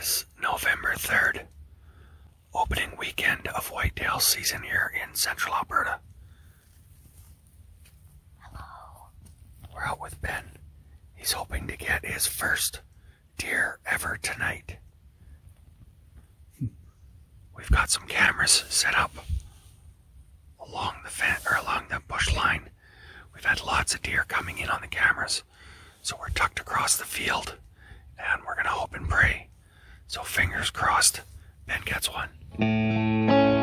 is November 3rd, opening weekend of whitetail season here in central Alberta. Hello. We're out with Ben. He's hoping to get his first deer ever tonight. We've got some cameras set up along the fence or along the bush line. We've had lots of deer coming in on the cameras, so we're tucked across the field, and we're gonna hope and pray so fingers crossed, Ben gets one.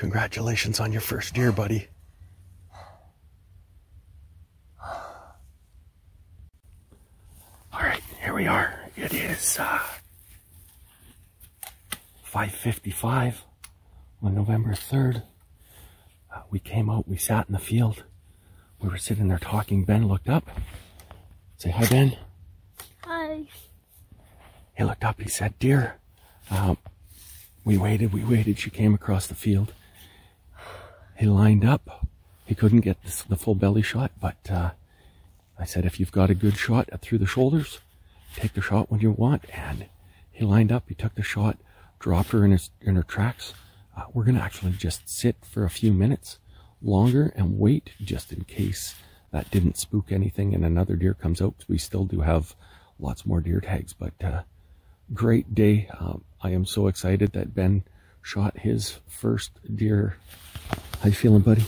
Congratulations on your first deer, buddy. All right, here we are. It is uh, 5:55 on November 3rd. Uh, we came out. We sat in the field. We were sitting there talking. Ben looked up. Say hi, Ben. Hi. He looked up. He said, "Deer." Um, we waited. We waited. She came across the field. He lined up. He couldn't get the, the full belly shot, but uh, I said, "If you've got a good shot through the shoulders, take the shot when you want." And he lined up. He took the shot, dropped her in his in her tracks. Uh, we're gonna actually just sit for a few minutes longer and wait, just in case that didn't spook anything and another deer comes out. We still do have lots more deer tags, but uh, great day. Um, I am so excited that Ben shot his first deer. How you feeling, buddy?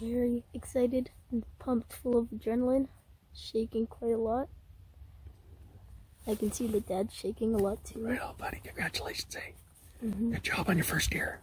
Very excited and pumped full of adrenaline. Shaking quite a lot. I can see the dad shaking a lot too. Right on, buddy. Congratulations, eh? Good job on your first deer.